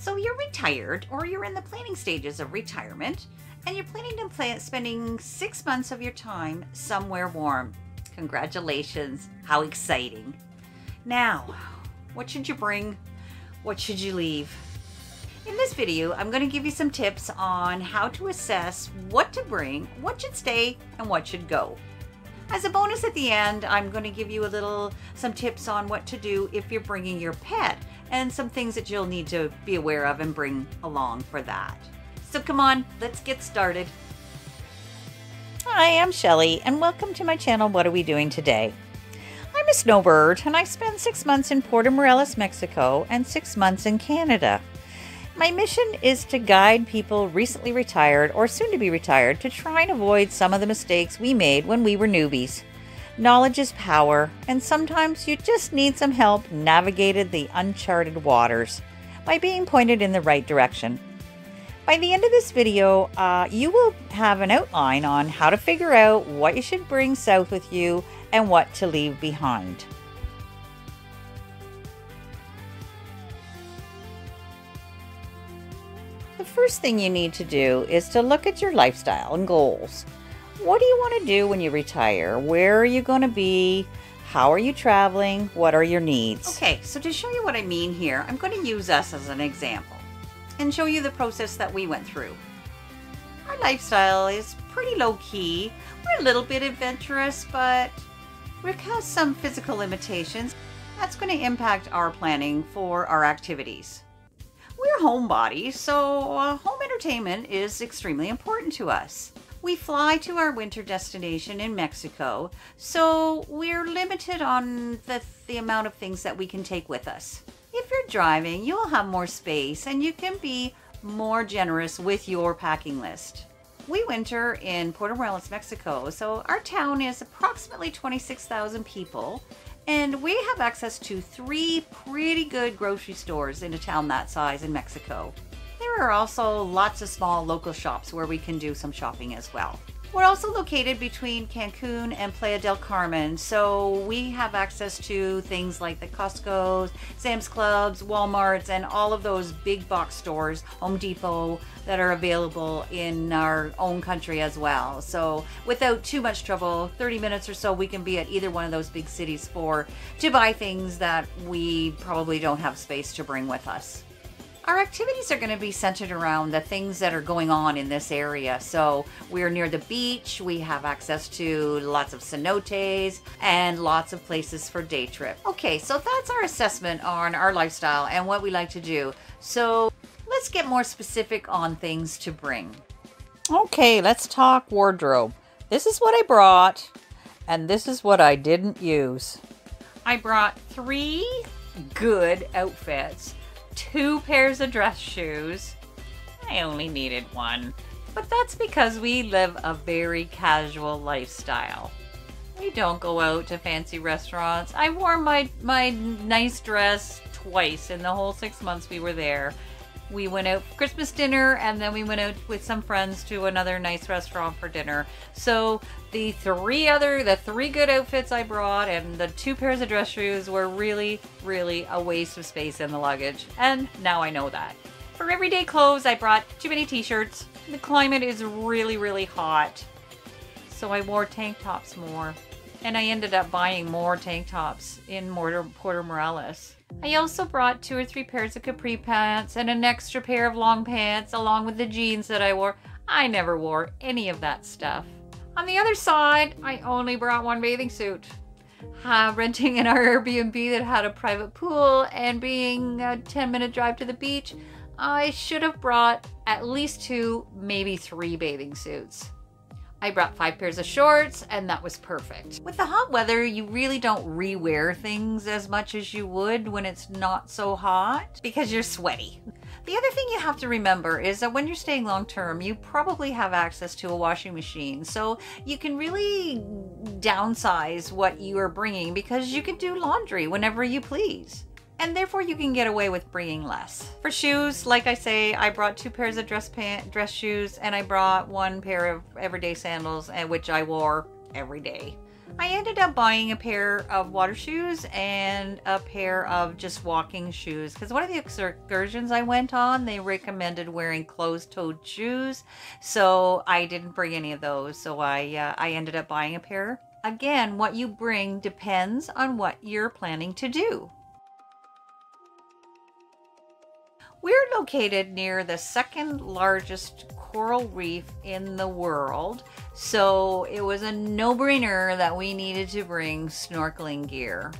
So you're retired or you're in the planning stages of retirement and you're planning to plan spending six months of your time somewhere warm. Congratulations, how exciting. Now, what should you bring? What should you leave? In this video, I'm going to give you some tips on how to assess what to bring, what should stay, and what should go. As a bonus at the end, I'm going to give you a little some tips on what to do if you're bringing your pet and some things that you'll need to be aware of and bring along for that. So come on, let's get started. Hi, I'm Shelly and welcome to my channel What Are We Doing Today? I'm a snowbird and I spent six months in Puerto Morelos, Mexico and six months in Canada. My mission is to guide people recently retired or soon to be retired to try and avoid some of the mistakes we made when we were newbies. Knowledge is power, and sometimes you just need some help navigating the uncharted waters by being pointed in the right direction. By the end of this video, uh, you will have an outline on how to figure out what you should bring south with you and what to leave behind. First thing you need to do is to look at your lifestyle and goals. What do you want to do when you retire? Where are you going to be? How are you traveling? What are your needs? Okay, so to show you what I mean here, I'm going to use us as an example and show you the process that we went through. Our lifestyle is pretty low key. We're a little bit adventurous, but Rick has some physical limitations, that's going to impact our planning for our activities. We're homebodies, so uh, home entertainment is extremely important to us. We fly to our winter destination in Mexico, so we're limited on the, the amount of things that we can take with us. If you're driving, you'll have more space and you can be more generous with your packing list. We winter in Puerto Morelos, Mexico, so our town is approximately 26,000 people, and we have access to three pretty good grocery stores in a town that size in Mexico. There are also lots of small local shops where we can do some shopping as well. We're also located between Cancun and Playa del Carmen, so we have access to things like the Costco's, Sam's Clubs, Walmarts, and all of those big box stores, Home Depot, that are available in our own country as well. So without too much trouble, 30 minutes or so, we can be at either one of those big cities for to buy things that we probably don't have space to bring with us. Our activities are going to be centered around the things that are going on in this area. So we're near the beach, we have access to lots of cenotes and lots of places for day trip. Okay, so that's our assessment on our lifestyle and what we like to do. So let's get more specific on things to bring. Okay, let's talk wardrobe. This is what I brought and this is what I didn't use. I brought three good outfits two pairs of dress shoes. I only needed one. But that's because we live a very casual lifestyle. We don't go out to fancy restaurants. I wore my, my nice dress twice in the whole six months we were there. We went out for Christmas dinner and then we went out with some friends to another nice restaurant for dinner. So the three other, the three good outfits I brought and the two pairs of dress shoes were really, really a waste of space in the luggage. And now I know that. For everyday clothes, I brought too many t-shirts. The climate is really, really hot. So I wore tank tops more. And I ended up buying more tank tops in Puerto Morelos. I also brought two or three pairs of capri pants and an extra pair of long pants along with the jeans that I wore. I never wore any of that stuff. On the other side, I only brought one bathing suit. Uh, renting an Airbnb that had a private pool and being a 10 minute drive to the beach, I should have brought at least two, maybe three bathing suits. I brought five pairs of shorts and that was perfect. With the hot weather, you really don't re-wear things as much as you would when it's not so hot because you're sweaty. The other thing you have to remember is that when you're staying long term, you probably have access to a washing machine. So you can really downsize what you are bringing because you can do laundry whenever you please and therefore you can get away with bringing less. For shoes, like I say, I brought two pairs of dress pant, dress shoes, and I brought one pair of everyday sandals, which I wore every day. I ended up buying a pair of water shoes and a pair of just walking shoes because one of the excursions I went on, they recommended wearing closed-toed shoes, so I didn't bring any of those. So I uh, I ended up buying a pair. Again, what you bring depends on what you're planning to do. We're located near the second largest coral reef in the world, so it was a no-brainer that we needed to bring snorkeling gear.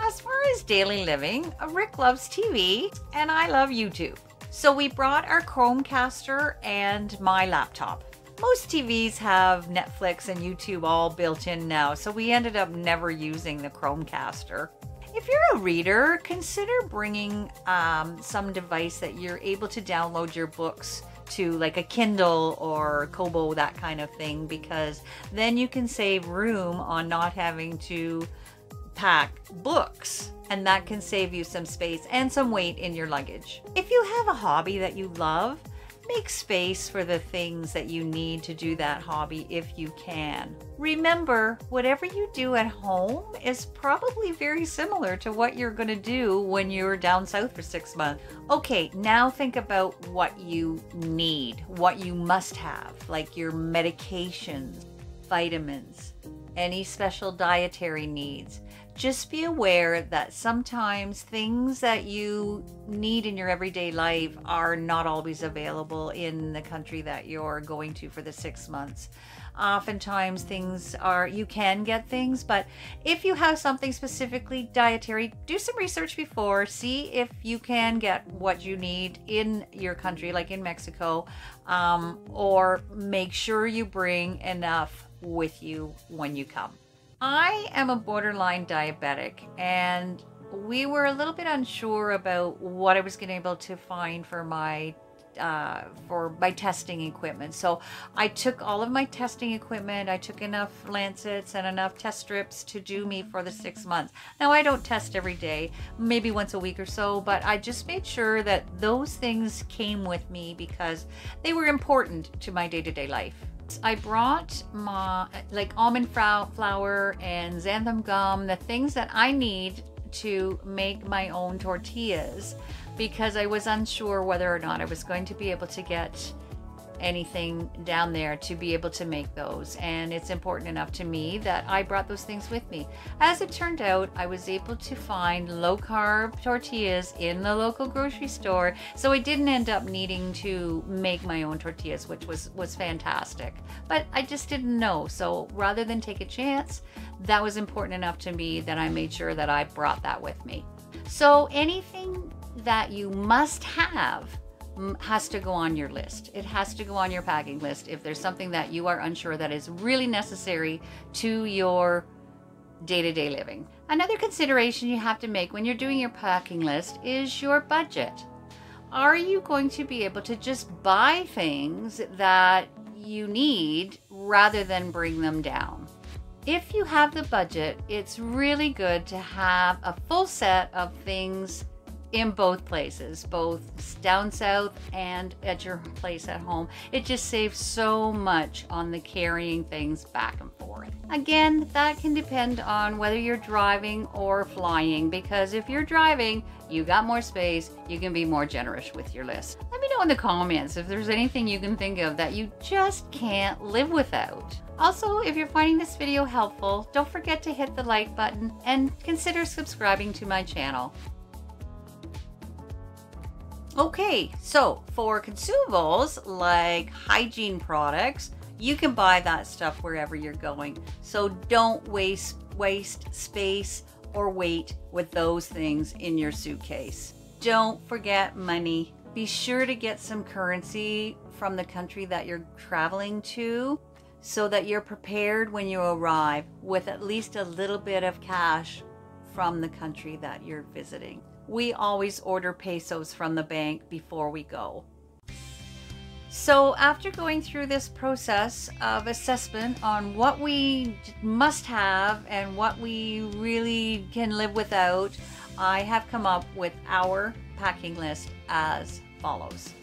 As far as daily living, Rick loves TV and I love YouTube. So we brought our Chromecaster and my laptop. Most TVs have Netflix and YouTube all built in now, so we ended up never using the Chromecaster. If you're a reader, consider bringing um, some device that you're able to download your books to like a Kindle or Kobo, that kind of thing, because then you can save room on not having to pack books and that can save you some space and some weight in your luggage. If you have a hobby that you love, Make space for the things that you need to do that hobby if you can. Remember, whatever you do at home is probably very similar to what you're going to do when you're down south for six months. Okay, now think about what you need, what you must have, like your medications, vitamins, any special dietary needs just be aware that sometimes things that you need in your everyday life are not always available in the country that you're going to for the six months. Oftentimes, things are, you can get things, but if you have something specifically dietary, do some research before. See if you can get what you need in your country, like in Mexico, um, or make sure you bring enough with you when you come. I am a borderline diabetic and we were a little bit unsure about what I was going to be able to find for my uh, for my testing equipment. So I took all of my testing equipment. I took enough lancets and enough test strips to do me for the six months. Now I don't test every day, maybe once a week or so, but I just made sure that those things came with me because they were important to my day-to-day -day life. I brought my like almond flour and xanthan gum, the things that I need to make my own tortillas because I was unsure whether or not I was going to be able to get anything down there to be able to make those. And it's important enough to me that I brought those things with me. As it turned out, I was able to find low carb tortillas in the local grocery store. So I didn't end up needing to make my own tortillas, which was, was fantastic. But I just didn't know. So rather than take a chance, that was important enough to me that I made sure that I brought that with me. So anything that you must have has to go on your list. It has to go on your packing list if there's something that you are unsure that is really necessary to your day-to-day living. Another consideration you have to make when you're doing your packing list is your budget. Are you going to be able to just buy things that you need rather than bring them down? If you have the budget, it's really good to have a full set of things in both places, both down south and at your place at home. It just saves so much on the carrying things back and forth. Again, that can depend on whether you're driving or flying because if you're driving, you got more space, you can be more generous with your list. Let me know in the comments if there's anything you can think of that you just can't live without. Also, if you're finding this video helpful, don't forget to hit the like button and consider subscribing to my channel. Okay, so for consumables like hygiene products, you can buy that stuff wherever you're going. So don't waste waste space or weight with those things in your suitcase. Don't forget money. Be sure to get some currency from the country that you're traveling to so that you're prepared when you arrive with at least a little bit of cash from the country that you're visiting we always order pesos from the bank before we go. So after going through this process of assessment on what we must have and what we really can live without, I have come up with our packing list as follows.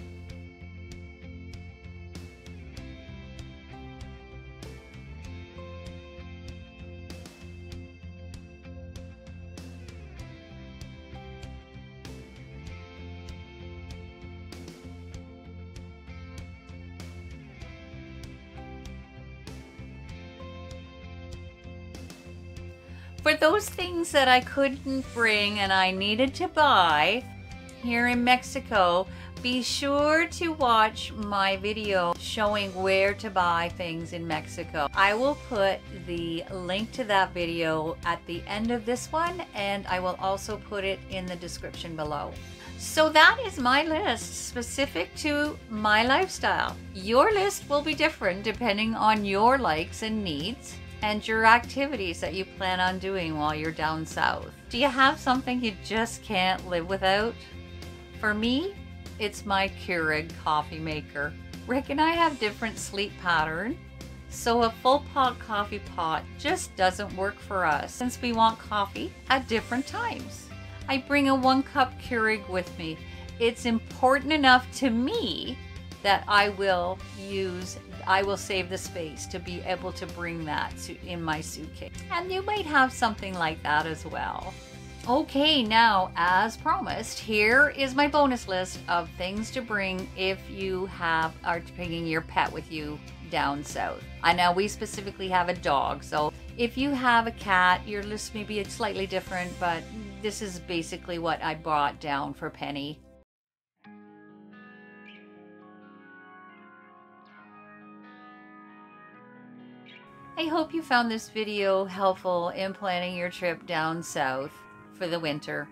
For those things that I couldn't bring and I needed to buy here in Mexico, be sure to watch my video showing where to buy things in Mexico. I will put the link to that video at the end of this one and I will also put it in the description below. So that is my list specific to my lifestyle. Your list will be different depending on your likes and needs and your activities that you plan on doing while you're down south. Do you have something you just can't live without? For me, it's my Keurig coffee maker. Rick and I have different sleep pattern, so a full pot coffee pot just doesn't work for us since we want coffee at different times. I bring a one cup Keurig with me. It's important enough to me that I will use, I will save the space to be able to bring that in my suitcase. And you might have something like that as well. Okay, now, as promised, here is my bonus list of things to bring if you have are bringing your pet with you down south. I know we specifically have a dog, so if you have a cat, your list may be slightly different, but this is basically what I brought down for Penny. Hope you found this video helpful in planning your trip down south for the winter.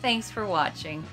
Thanks for watching.